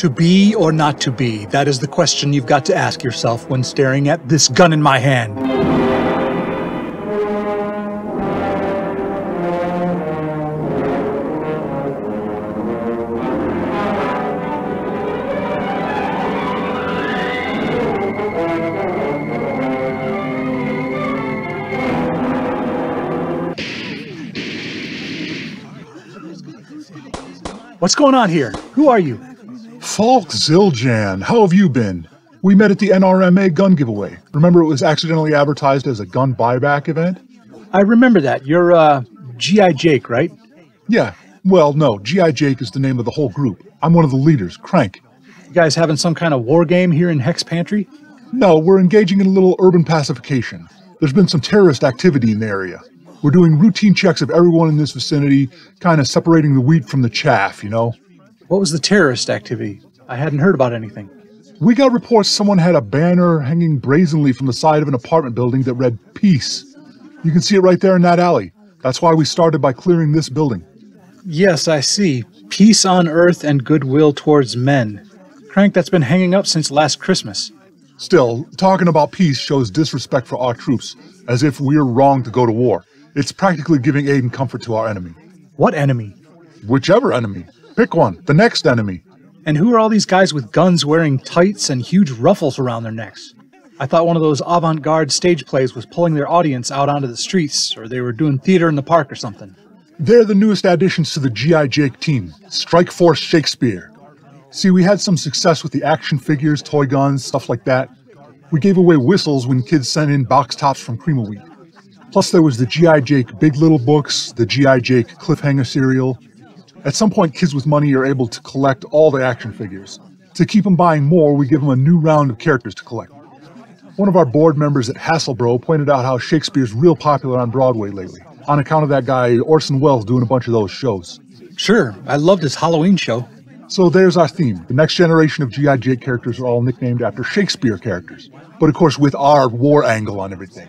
To be or not to be? That is the question you've got to ask yourself when staring at this gun in my hand. What's going on here? Who are you? Falk Zildjian, how have you been? We met at the NRMA gun giveaway. Remember it was accidentally advertised as a gun buyback event? I remember that. You're, uh, G.I. Jake, right? Yeah. Well, no, G.I. Jake is the name of the whole group. I'm one of the leaders, Crank. You guys having some kind of war game here in Hex Pantry? No, we're engaging in a little urban pacification. There's been some terrorist activity in the area. We're doing routine checks of everyone in this vicinity, kind of separating the wheat from the chaff, you know? What was the terrorist activity? I hadn't heard about anything. We got reports someone had a banner hanging brazenly from the side of an apartment building that read Peace. You can see it right there in that alley. That's why we started by clearing this building. Yes, I see. Peace on earth and goodwill towards men. Crank, that's been hanging up since last Christmas. Still, talking about peace shows disrespect for our troops, as if we're wrong to go to war. It's practically giving aid and comfort to our enemy. What enemy? Whichever enemy. Pick one. The next enemy. And who are all these guys with guns wearing tights and huge ruffles around their necks? I thought one of those avant garde stage plays was pulling their audience out onto the streets, or they were doing theater in the park or something. They're the newest additions to the G.I. Jake team Strike Force Shakespeare. See, we had some success with the action figures, toy guns, stuff like that. We gave away whistles when kids sent in box tops from Cream of Wheat. Plus, there was the G.I. Jake Big Little books, the G.I. Jake Cliffhanger serial. At some point, kids with money are able to collect all the action figures. To keep them buying more, we give them a new round of characters to collect. One of our board members at Hasselbro pointed out how Shakespeare's real popular on Broadway lately, on account of that guy Orson Welles doing a bunch of those shows. Sure, I loved his Halloween show. So there's our theme. The next generation of G.I. Jake characters are all nicknamed after Shakespeare characters, but of course with our war angle on everything.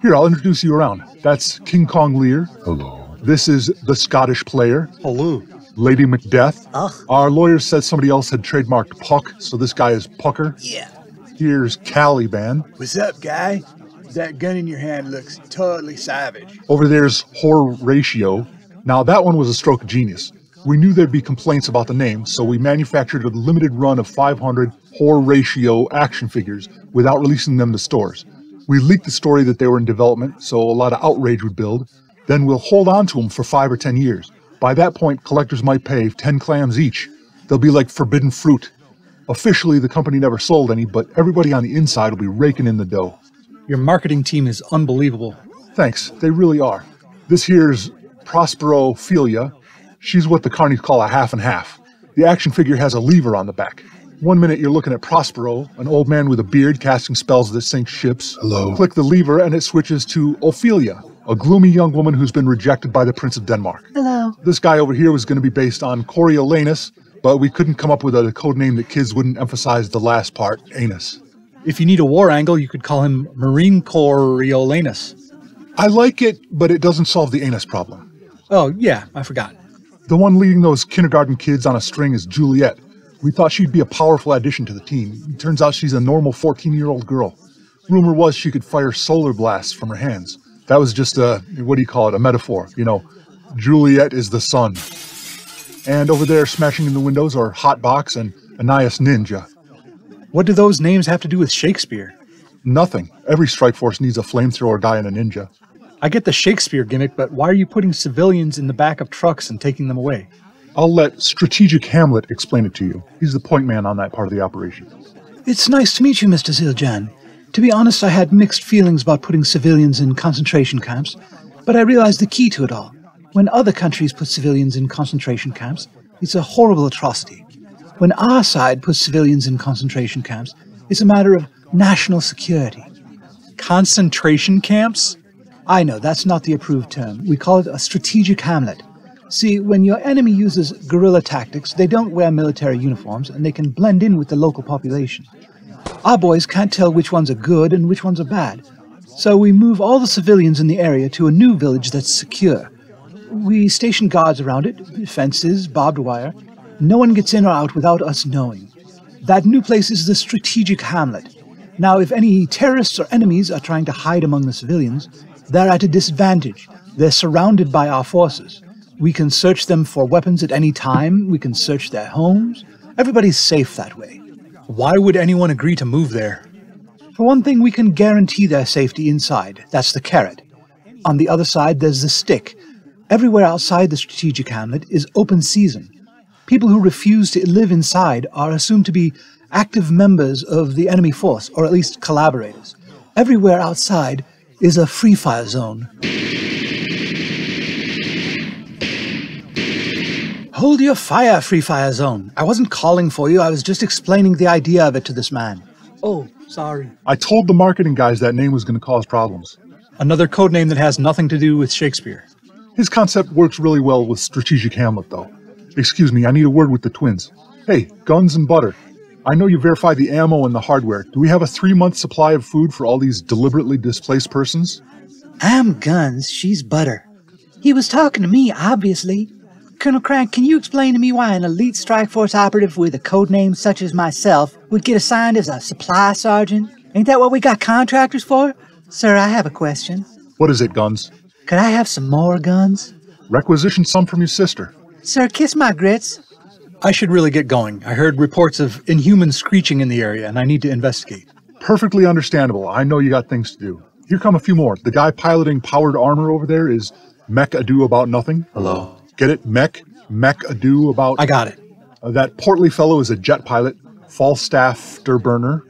Here, I'll introduce you around. That's King Kong Lear. Hello. This is the Scottish player, Hello. Lady Macbeth. Ugh. Our lawyers said somebody else had trademarked Puck, so this guy is Pucker. Yeah. Here's Caliban. What's up, guy? That gun in your hand looks totally savage. Over there's Horatio. Now, that one was a stroke of genius. We knew there'd be complaints about the name, so we manufactured a limited run of 500 Horatio action figures without releasing them to stores. We leaked the story that they were in development, so a lot of outrage would build. Then we'll hold on to them for five or ten years. By that point, collectors might pay 10 clams each. They'll be like forbidden fruit. Officially, the company never sold any, but everybody on the inside will be raking in the dough. Your marketing team is unbelievable. Thanks, they really are. This here's Prospero Prosperophelia. She's what the carnies call a half and half. The action figure has a lever on the back. One minute you're looking at Prospero, an old man with a beard casting spells that sink ships. Hello. Click the lever and it switches to Ophelia, a gloomy young woman who's been rejected by the Prince of Denmark. Hello. This guy over here was going to be based on Coriolanus, but we couldn't come up with a code name that kids wouldn't emphasize the last part, anus. If you need a war angle, you could call him Marine Coriolanus. I like it, but it doesn't solve the anus problem. Oh, yeah, I forgot. The one leading those kindergarten kids on a string is Juliet. We thought she'd be a powerful addition to the team. Turns out she's a normal 14 year old girl. Rumor was she could fire solar blasts from her hands. That was just a, what do you call it, a metaphor. You know, Juliet is the sun. And over there, smashing in the windows, are Hotbox and Anais Ninja. What do those names have to do with Shakespeare? Nothing. Every strike force needs a flamethrower guy and a ninja. I get the Shakespeare gimmick, but why are you putting civilians in the back of trucks and taking them away? I'll let Strategic Hamlet explain it to you. He's the point man on that part of the operation. It's nice to meet you, Mr. Zildjian. To be honest, I had mixed feelings about putting civilians in concentration camps, but I realized the key to it all. When other countries put civilians in concentration camps, it's a horrible atrocity. When our side puts civilians in concentration camps, it's a matter of national security. Concentration camps? I know, that's not the approved term. We call it a strategic hamlet. See, when your enemy uses guerrilla tactics, they don't wear military uniforms and they can blend in with the local population. Our boys can't tell which ones are good and which ones are bad. So we move all the civilians in the area to a new village that's secure. We station guards around it, fences, barbed wire. No one gets in or out without us knowing. That new place is the strategic hamlet. Now, if any terrorists or enemies are trying to hide among the civilians, they're at a disadvantage. They're surrounded by our forces. We can search them for weapons at any time, we can search their homes. Everybody's safe that way. Why would anyone agree to move there? For one thing, we can guarantee their safety inside. That's the carrot. On the other side, there's the stick. Everywhere outside the strategic hamlet is open season. People who refuse to live inside are assumed to be active members of the enemy force, or at least collaborators. Everywhere outside is a free fire zone. Hold your fire, Free Fire Zone. I wasn't calling for you, I was just explaining the idea of it to this man. Oh, sorry. I told the marketing guys that name was going to cause problems. Another code name that has nothing to do with Shakespeare. His concept works really well with Strategic Hamlet, though. Excuse me, I need a word with the twins. Hey, Guns and Butter. I know you verified the ammo and the hardware. Do we have a three month supply of food for all these deliberately displaced persons? I'm Guns, she's Butter. He was talking to me, obviously. Colonel Crank, can you explain to me why an elite strike force operative with a code name such as myself would get assigned as a supply sergeant? Ain't that what we got contractors for? Sir, I have a question. What is it, Guns? Could I have some more guns? Requisition some from your sister. Sir, kiss my grits. I should really get going. I heard reports of inhuman screeching in the area, and I need to investigate. Perfectly understandable. I know you got things to do. Here come a few more. The guy piloting powered armor over there is Mech Ado About Nothing. Hello. Get it? Mech? Mech Ado About. I got it. Uh, that portly fellow is a jet pilot, Falstaff Sturburner.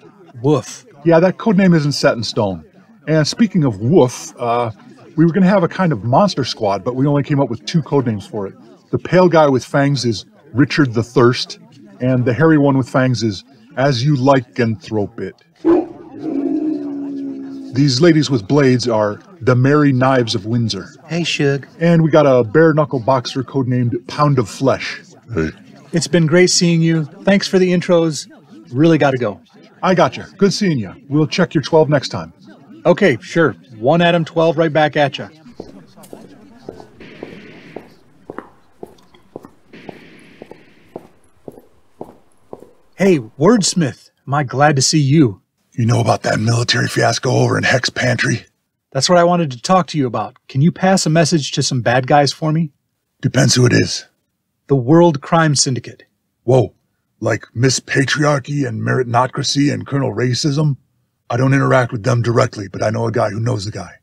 Woof. Yeah, that codename isn't set in stone. And speaking of woof, uh, we were going to have a kind of monster squad, but we only came up with two codenames for it. The pale guy with fangs is Richard the Thirst, and the hairy one with fangs is As You Like It. These ladies with blades are the Merry Knives of Windsor. Hey, Shug. And we got a bare knuckle boxer codenamed Pound of Flesh. Hey. It's been great seeing you. Thanks for the intros. Really got to go. I got you. Good seeing you. We'll check your 12 next time. Okay, sure. One Adam 12 right back at you. Hey, Wordsmith. Am I glad to see you? You know about that military fiasco over in Hex Pantry? That's what I wanted to talk to you about. Can you pass a message to some bad guys for me? Depends who it is. The World Crime Syndicate. Whoa, like Miss Patriarchy and Meritocracy and Colonel Racism? I don't interact with them directly, but I know a guy who knows the guy.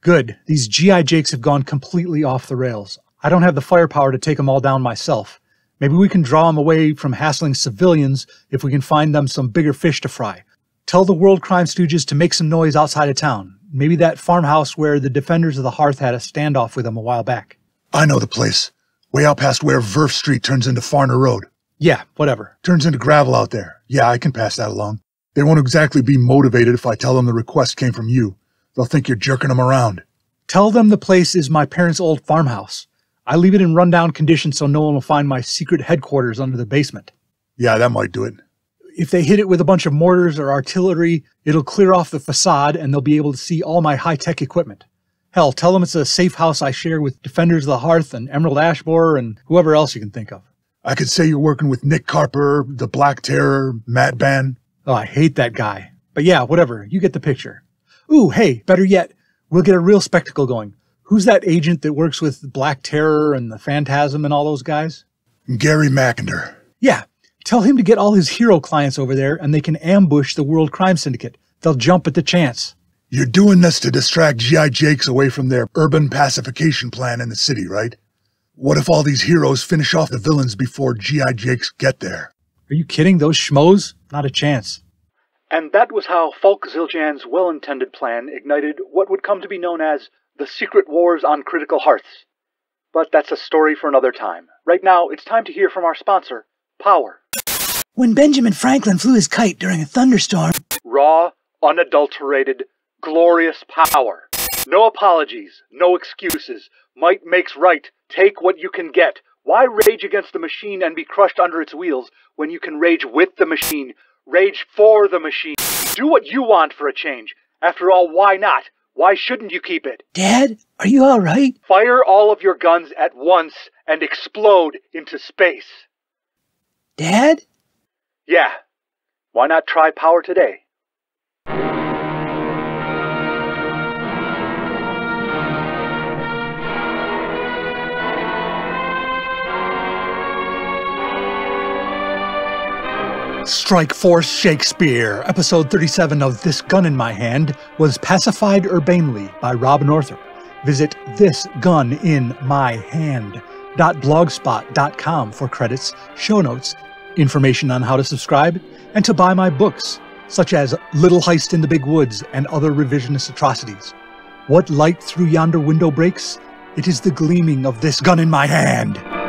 Good. These GI Jakes have gone completely off the rails. I don't have the firepower to take them all down myself. Maybe we can draw them away from hassling civilians if we can find them some bigger fish to fry. Tell the World Crime Stooges to make some noise outside of town. Maybe that farmhouse where the Defenders of the Hearth had a standoff with them a while back. I know the place. Way out past where Verf Street turns into Farner Road. Yeah, whatever. Turns into gravel out there. Yeah, I can pass that along. They won't exactly be motivated if I tell them the request came from you. They'll think you're jerking them around. Tell them the place is my parents' old farmhouse. I leave it in rundown condition so no one will find my secret headquarters under the basement. Yeah, that might do it. If they hit it with a bunch of mortars or artillery, it'll clear off the facade and they'll be able to see all my high tech equipment. Hell, tell them it's a safe house I share with Defenders of the Hearth and Emerald Ash Borer and whoever else you can think of. I could say you're working with Nick Carper, the Black Terror, Matt Ban. Oh, I hate that guy. But yeah, whatever. You get the picture. Ooh, hey, better yet, we'll get a real spectacle going. Who's that agent that works with Black Terror and the Phantasm and all those guys? Gary McInder. Yeah, tell him to get all his hero clients over there and they can ambush the World Crime Syndicate. They'll jump at the chance. You're doing this to distract G.I. Jakes away from their urban pacification plan in the city, right? What if all these heroes finish off the villains before G.I. Jakes get there? Are you kidding? Those schmoes? Not a chance. And that was how Falk Zildjian's well intended plan ignited what would come to be known as the Secret Wars on Critical Hearths. But that's a story for another time. Right now, it's time to hear from our sponsor, Power. When Benjamin Franklin flew his kite during a thunderstorm, Raw, unadulterated, glorious power. No apologies, no excuses. Might makes right. Take what you can get. Why rage against the machine and be crushed under its wheels when you can rage with the machine? Rage for the machine. Do what you want for a change. After all, why not? Why shouldn't you keep it? Dad, are you all right? Fire all of your guns at once and explode into space. Dad? Yeah. Why not try power today? Strike Force Shakespeare, episode 37 of This Gun in My Hand, was pacified urbanely by Rob Northrup. Visit thisguninmyhand.blogspot.com for credits, show notes, information on how to subscribe, and to buy my books, such as Little Heist in the Big Woods and other revisionist atrocities. What light through yonder window breaks? It is the gleaming of this gun in my hand.